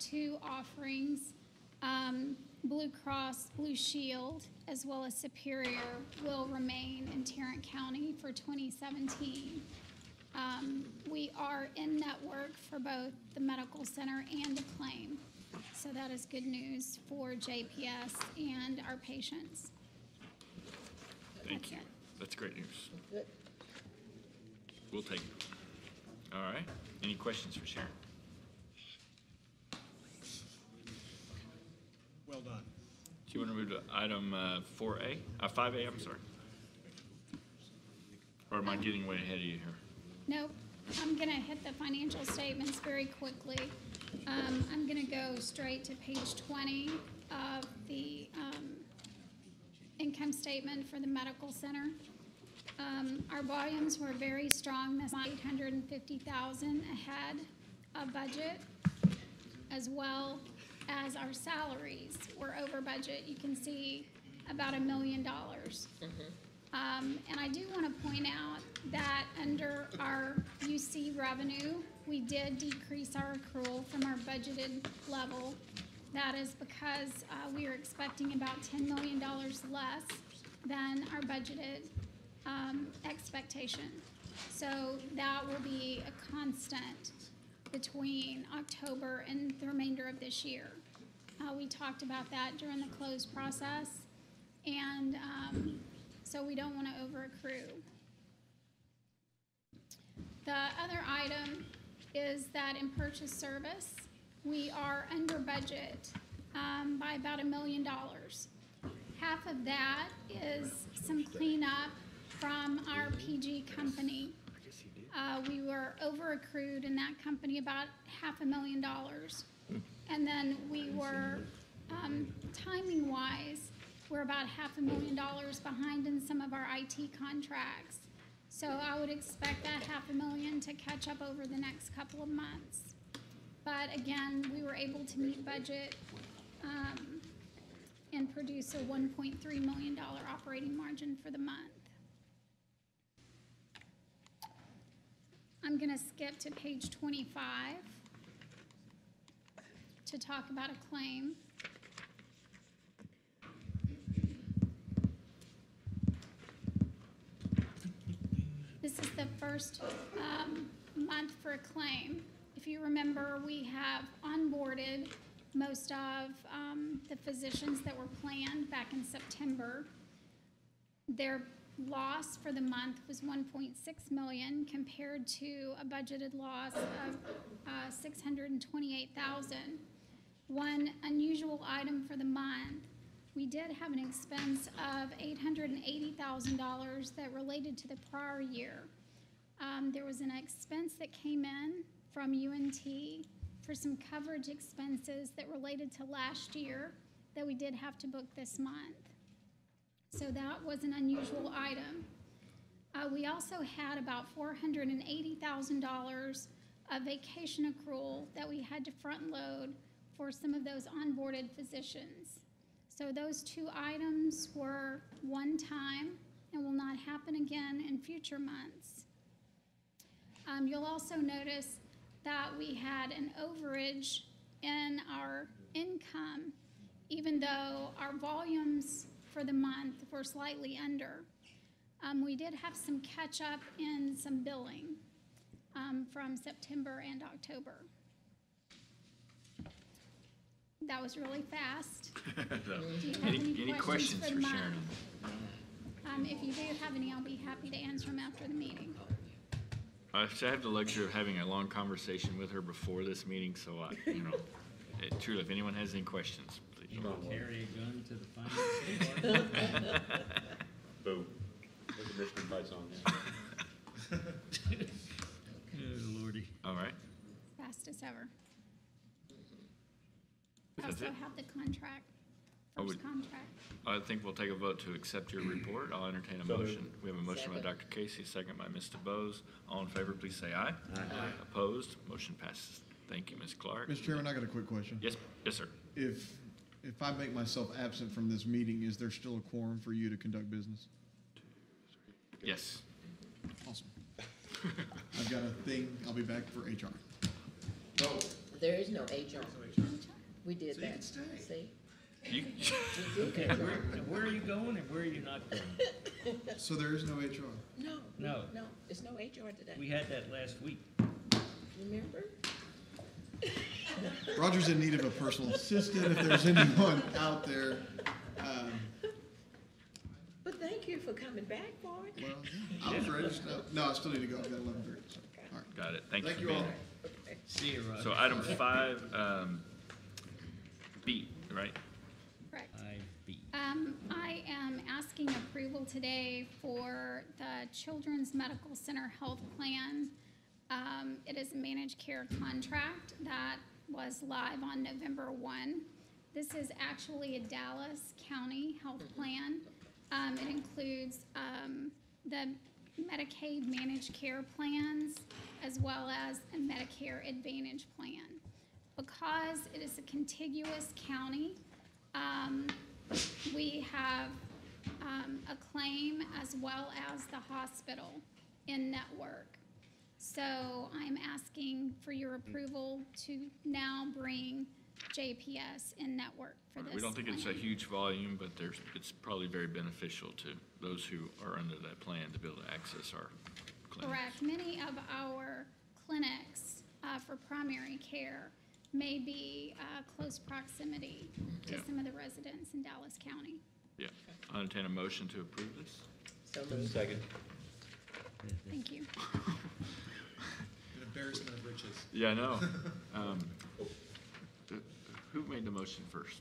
two offerings. Um, Blue Cross Blue Shield, as well as Superior, will remain in Tarrant County for 2017. Um, We are in network for both the medical center and the Acclaim. So that is good news for JPS and our patients. Thank That's you. it. That's great news. We'll take it. All right. Any questions for Sharon? Well done. Do you want to move to item uh, 4A, uh, 5A, I'm sorry? Or am I getting way ahead of you here? Nope, I'm gonna hit the financial statements very quickly. Um, I'm gonna go straight to page twenty of the, um, income statement for the medical center. Um, our volumes were very strong, fifty thousand ahead of budget, as well as our salaries were over budget. You can see about a million dollars. Um, and I do want to point out that under our UC revenue, we did decrease our accrual from our budgeted level. That is because, uh, we are expecting about ten million dollars less than our budgeted, um, expectation. So that will be a constant between October and the remainder of this year. Uh, we talked about that during the close process, and, um, so we don't want to over accrue. The other item is that in purchase service, we are under budget um, by about a million dollars. Half of that is some cleanup from our PG company. Uh, we were over accrued in that company about half a million dollars. And then we were, um, timing wise, we're about half a million dollars behind in some of our IT contracts. So I would expect that half a million to catch up over the next couple of months. But again, we were able to meet budget, um, and produce a one point three million dollar operating margin for the month. I'm gonna skip to page twenty-five to talk about Acclaim. This is the first um, month for Acclaim. If you remember, we have onboarded most of um, the physicians that were planned back in September. Their loss for the month was 1.6 million compared to a budgeted loss of uh, 628,000. One unusual item for the month, we did have an expense of $880,000 that related to the prior year. Um, there was an expense that came in from UNT for some coverage expenses that related to last year that we did have to book this month. So that was an unusual item. Uh, we also had about four hundred and eighty thousand dollars of vacation accrual that we had to front load for some of those onboarded physicians. So those two items were one time and will not happen again in future months. Um, you'll also notice that we had an overage in our income, even though our volumes for the month were slightly under. Um, we did have some catch up in some billing um, from September and October. That was really fast. Do you have Any, any any questions questions for for Sharon? month? Um, if you do have any, I'll be happy to answer them after the meeting. I should have the luxury of having a long conversation with her before this meeting, so I, you know, eh, truly, if anyone has any questions, please. You will carry a gun to the final board? Boom. Look at Mr. Bites on Oh, lordy. All right. Fastest ever. I also it? have the contract, Oh, first we- contract. I think we'll take a vote to accept your report. I'll entertain a So moved. motion. We have a motion by Dr. Casey, second by Mr. Bose. All in favor, please say aye. Aye. Opposed? Motion passes. Thank you, Ms. Clark. Mr. Chairman, I got a quick question. Yes, yes, sir. If, if I make myself absent from this meeting, is there still a quorum for you to conduct business? Yes. Awesome. I've got a thing, I'll be back for HR. So, There is no HR. We did So you that. can stay. See? You, Okay, where, that. where are you going and where are you not going? So there is no HR. No. No. No, there's no HR today. We had that last week. Remember? Roger's in need of a personal assistant if there's anyone out there. Um, But thank you for coming back for it. well, yeah, I was ready to stop. No, I still need to go. I've got eleven thirty. So, all right. got it. Thank you Thank for you being all. here. Okay. See you, Roger. So item five, um, B, right? Correct. I B. Um, I am asking approval today for the Children's Medical Center Health Plan. Um, it is a managed care contract that was live on November one. This is actually a Dallas County health plan. Um, it includes, um, the Medicaid managed care plans as well as a Medicare Advantage plan. Because it is a contiguous county, um, we have um, a claim as well as the hospital in network. So I'm asking for your approval to now bring JPS in network for this. We don't think it's a plan. huge volume, but there's, it's probably very beneficial to those who are under that plan to be able to access our clinics. Correct. Many of our clinics uh, for primary care may be uh, close proximity to Yeah. some of the residents in Dallas County. Yeah, I entertain a motion to approve this. So moved. Second. Thank you. An embarrassment of riches. Yeah, I know. Um, th- Who made the motion first?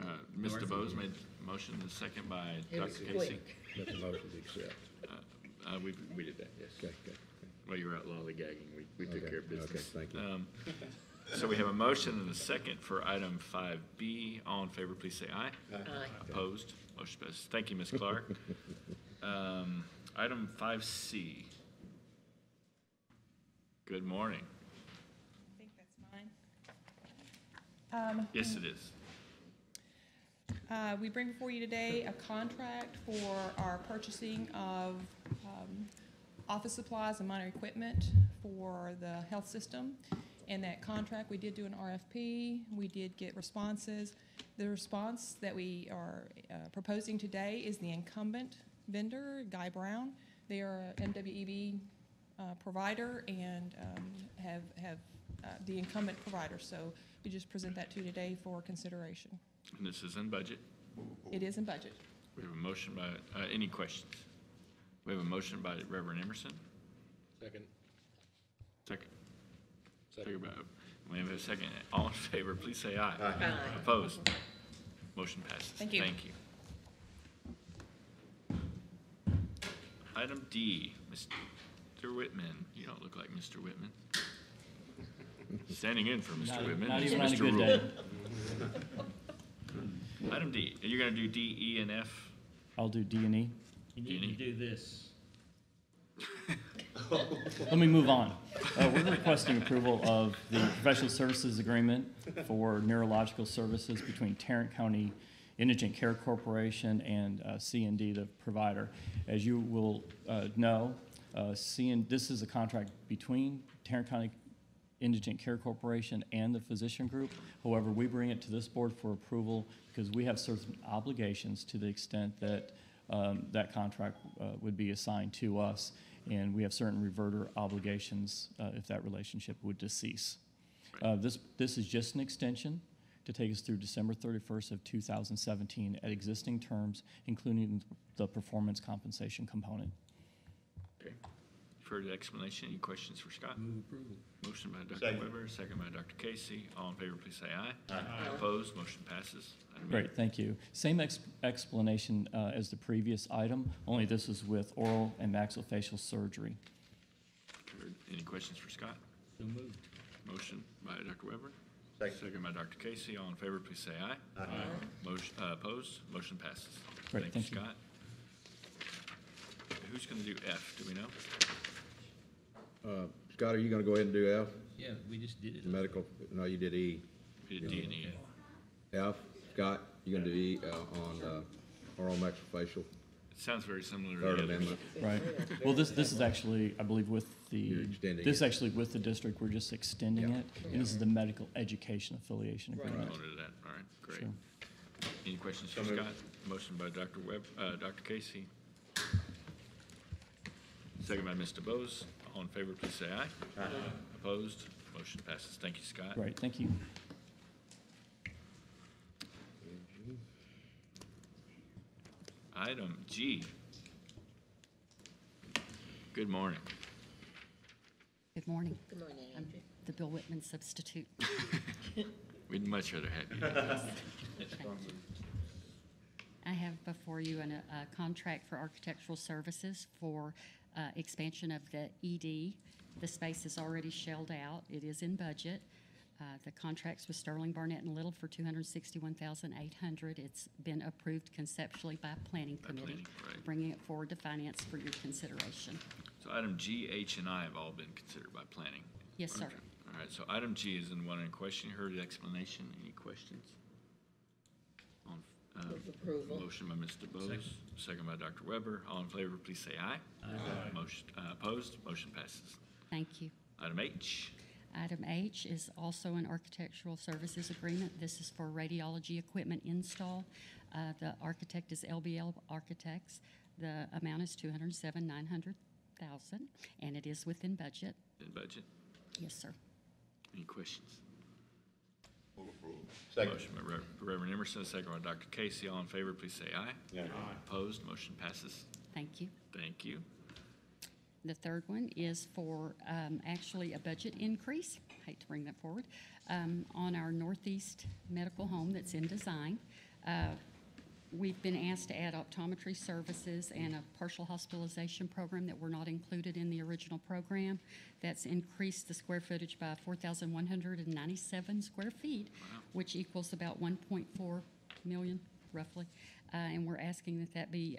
Uh, Ms. Dorothy DeBose did. made the motion, the second by It was Dr. Casey. quick. Make the motion to accept. Uh, We, we did that, yes. Okay, okay. While you were out lollygagging, we, we took Okay, care of business. okay, thank you. Um, So we have a motion and a second for item five B. All in favor, please say aye. Aye. Opposed? Motion passes. Thank you, Ms. Clark. Um, Item five C. Good morning. I think that's mine. Um, Yes, it is. uh, we bring before you today a contract for our purchasing of, um, office supplies and minor equipment for the health system. And that contract, we did do an RFP, we did get responses. The response that we are, uh, proposing today is the incumbent vendor, Guy Brown. They are a MWEB, uh, provider and, um, have, have, uh, the incumbent provider. So we just present that to you today for consideration. And this is in budget. It is in budget. We have a motion by, uh, any questions? We have a motion by Reverend Emerson. Second. Second. Second by, we have a second. All in favor, please say aye. Aye. Opposed? Motion passes. Thank you. Thank you. Item D, Mr. Whitman. You don't look like Mr. Whitman. Standing in for Mr. Not- Whitman Not is even on a Mr. good Rule. day. Item D, you're gonna do D, E, and F? I'll do D and E. You need to do this. Let me move on. Uh, we're requesting approval of the professional services agreement for neurological services between Tarrant County Indigent Care Corporation and uh, CND, the provider. As you will uh, know, uh, CN, this is a contract between Tarrant County Indigent Care Corporation and the physician group. However, we bring it to this board for approval because we have certain obligations to the extent that um, that contract uh, would be assigned to us, and we have certain reverter obligations uh, if that relationship would decease. Uh, This, this is just an extension to take us through December 31st of 2017 at existing terms, including the performance compensation component. Okay. Further explanation, any questions for Scott? Move approval. Motion by Dr. Second. Weber, second by Dr. Casey. All in favor, please say aye. Aye. Opposed, motion passes. Item E. Great, thank you. Same ex- explanation uh, as the previous item, only this is with oral and maxillofacial surgery. Heard. Any questions for Scott? So moved. Motion by Dr. Weber. Second. Second by Dr. Casey. All in favor, please say aye. Aye. Motion, uh, opposed, motion passes. Great, Thank thank you, you. Scott. Who's gonna do F, do we know? Uh, Scott, are you gonna go ahead and do F, Yeah, we just did it. medical? No, you did E. We did D and E. F, Scott, you gonna do E, uh, on, uh, oral maxillofacial, It sounds very similar to third the others. amendment? Right. Well, this, this is actually, I believe, with the, You're extending this it. actually with the district, we're just extending Yeah. it. And this is the medical education affiliation Right. agreement. Noted that, all right, great. Sure. Any questions for Scott? Motion by Dr. Webb, uh, Dr. Casey. Second by Mr. Bose. All in favor, please say aye. Aye. Opposed? Motion passes. Thank you, Scott. Great, thank you. Item G. Good morning. Good morning. Good morning, I'm Angie. the Bill Whitman substitute. We'd much rather have you. I have before you an, a contract for architectural services for uh, expansion of the ED. The space is already shelled out. It is in budget. Uh, The contract's with Sterling Barnett and Little for two hundred sixty-one thousand eight hundred. It's been approved conceptually by Planning By Committee. planning, right. Bringing it forward to finance for your consideration. So item G, H, and I have all been considered by planning. Yes, sir. All right, so item G is in one in question. You heard the explanation. Any questions? On, Move approval. Motion by Mr. Bose, second by Dr. Weber. All in favor, please say aye. Aye. Motion, uh, opposed, motion passes. Thank you. Item H, Item H is also an architectural services agreement. This is for radiology equipment install. Uh, The architect is LBL Architects. The amount is two hundred seven nine hundred thousand, and it is within budget. in budget. Yes, sir. Any questions? Second. Motion by Rev- Reverend Emerson, second by Dr. Casey. All in favor, please say aye. Aye. Opposed, motion passes. Thank you. Thank you. The third one is for um, actually a budget increase, I hate to bring that forward, um, on our Northeast Medical Home that's in design. Uh, We've been asked to add optometry services and a partial hospitalization program that were not included in the original program. That's increased the square footage by 4,197 square feet, which equals about 1.4 million roughly. Uh, And we're asking that that be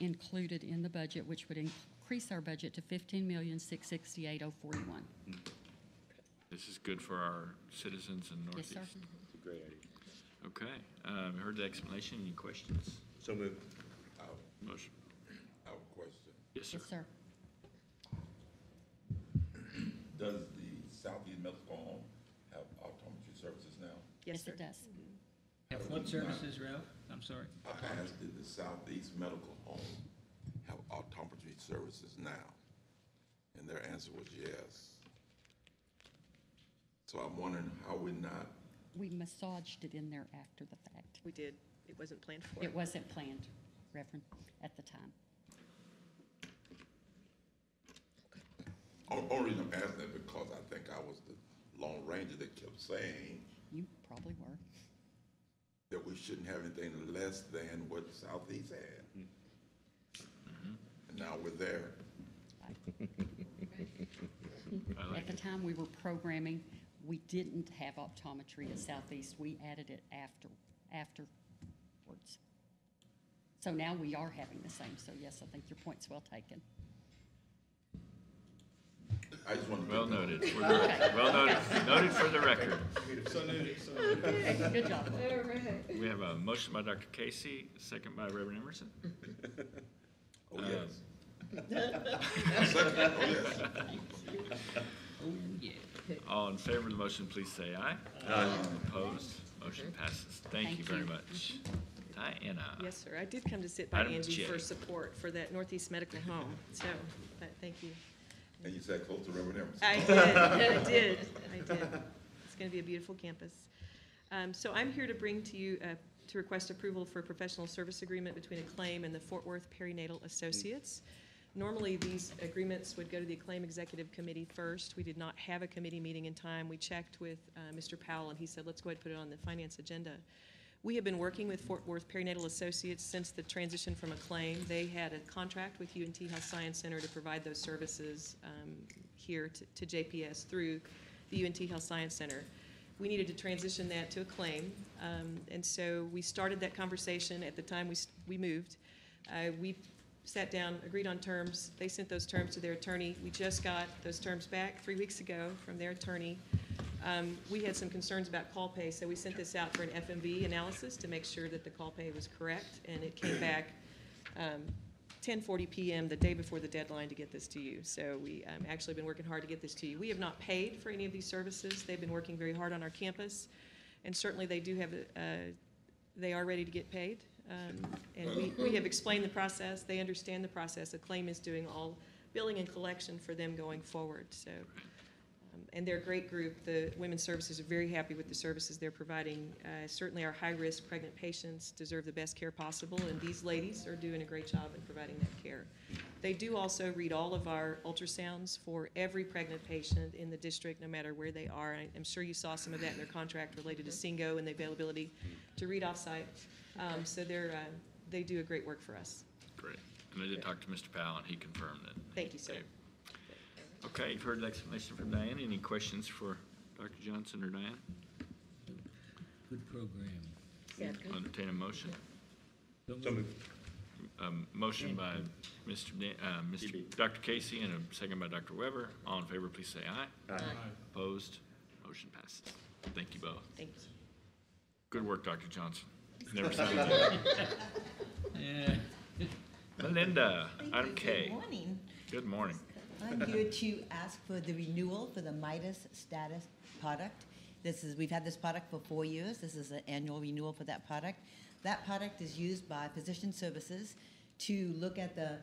included in the budget, which would increase our budget to fifteen million, six sixty-eight, oh forty-one. This is good for our citizens in Yes, Northeast. sir. Great idea. Okay, um, heard the explanation. Any questions? So moved. Motion. I have question. Yes, sir. Yes, sir. Does the Southeast Medical Home have optometry services now? Yes, it does. Have what services, Ralph? I'm sorry. I asked, did the Southeast Medical Home have optometry services now? And their answer was yes. So I'm wondering how we're not, We massaged it in there after the fact. We did. It wasn't planned for. It wasn't planned, Reverend, at the time. o- only reason I'm asking that because I think I was the Lone Ranger that kept saying You probably were. that we shouldn't have anything less than what Southeast had. Mm-hmm. And now we're there. At the time we were programming, we didn't have optometry at Southeast. We added it after, afterwards. So now we are having the same. So yes, I think your point's well taken. I just wanted to. Well noted. for the record. Well noted, noted for the record. So noted, so noted. Good job. All right. We have a motion by Dr. Casey, second by Reverend Emerson. Oh, yes. Um, second, oh, yes. Oh, yeah. All in favor of the motion, please say aye. Aye. Opposed, motion passes. Thank you very you. much. Diana. Yes, sir. I did come to sit by Item Angie J. for support for that Northeast Medical Home. So, but thank you. And you sat close to Reverend Emerson. I did, I did, I did. It's going to be a beautiful campus. Um, So I'm here to bring to you, uh, to request approval for a professional service agreement between Acclaim and the Fort Worth Perinatal Associates. Normally, these agreements would go to the Acclaim Executive Committee first. We did not have a committee meeting in time. We checked with uh, Mr. Powell, and he said, let's go ahead and put it on the finance agenda. We have been working with Fort Worth Perinatal Associates since the transition from Acclaim. They had a contract with UNT Health Science Center to provide those services um, here to- to JPS through the UNT Health Science Center. We needed to transition that to Acclaim, um, and so we started that conversation at the time we we moved. Uh, We sat down, agreed on terms. They sent those terms to their attorney. We just got those terms back three weeks ago from their attorney. Um, We had some concerns about call pay, so we sent this out for an FMV analysis to make sure that the call pay was correct, and it came back um, 10:40 PM, the day before the deadline to get this to you. So we um, actually been working hard to get this to you. We have not paid for any of these services. They've been working very hard on our campus, and certainly they do have, uh, they are ready to get paid. Um, And we, we have explained the process. They understand the process. Acclaim is doing all billing and collection for them going forward, so. And they're a great group. The Women's Services are very happy with the services they're providing. Uh, Certainly, our high-risk pregnant patients deserve the best care possible, and these ladies are doing a great job in providing that care. They do also read all of our ultrasounds for every pregnant patient in the district, no matter where they are. I'm sure you saw some of that in their contract related to Syngo and the availability to read off-site. Um, So they're, uh, they do a great work for us. Great. And I did talk to Mr. Powell, and he confirmed it. Thank you, sir. Okay, you've heard the explanation from Diane. Any questions for Dr. Johnson or Diane? Good program. Second. Entertain a motion. So moved. Um, motion by Mr. Dan, uh, Mr. Dr. Casey and a second by Dr. Weber. All in favor, please say aye. Aye. Opposed? Motion passes. Thank you both. Thank you. Good work, Dr. Johnson. Never seen that. Yeah. Melinda, item Good K. morning. Good morning. I'm here to ask for the renewal for the Midas Statit product. This is, we've had this product for four years. This is an annual renewal for that product. That product is used by physician services to look at the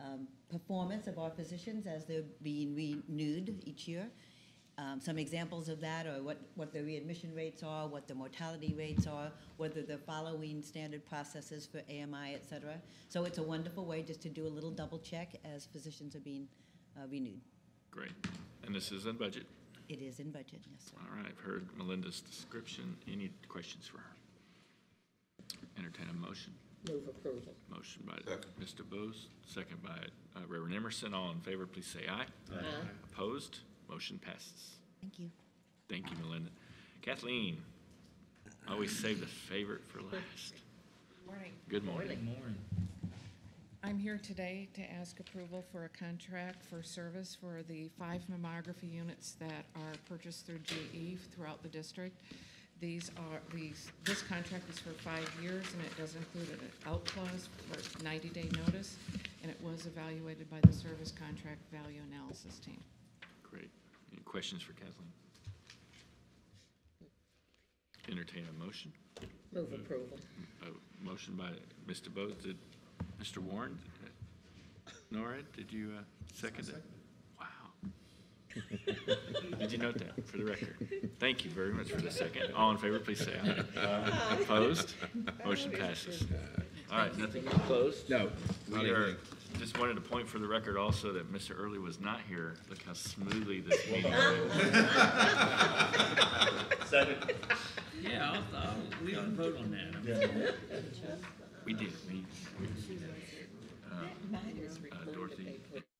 um, performance of our physicians as they're being renewed each year. Um, Some examples of that are what, what the readmission rates are, what the mortality rates are, whether they're following standard processes for AMI, et cetera. So it's a wonderful way just to do a little double check as physicians are being uh, renewed. Great. And this is in budget. It is in budget, yes, sir. All right, I've heard Melinda's description. Any questions for her? Entertain a motion. Move approval. Motion by Second. Mr. Bose, second by uh, Reverend Emerson. All in favor, please say aye. Aye. Opposed? Motion passes. Thank you. Thank you, Melinda. Kathleen, always save the favorite for last. Morning. Good morning. Good morning. I'm here today to ask approval for a contract for service for the five mammography units that are purchased through GE throughout the district. These are, these, this contract is for five years, and it does include an out clause for 90-day notice, and it was evaluated by the service contract value analysis team. Great. Any questions for Kathleen? Entertain a motion. Move approval. A motion by Mr. Bose. Did Mr. Warren? Nora, did you uh, second it? Wow. Did you note that for the record? Thank you very much for the second. All in favor, please say aye. Opposed? Motion passes. All right, nothing closed? No, not We are, anything. just wanted to point for the record also that Mr. Early was not here. Look how smoothly this meeting went. Yeah, I'll, I'll, we ought to vote on that. I mean, We did, we, we, uh, is uh, recorded. Dorothy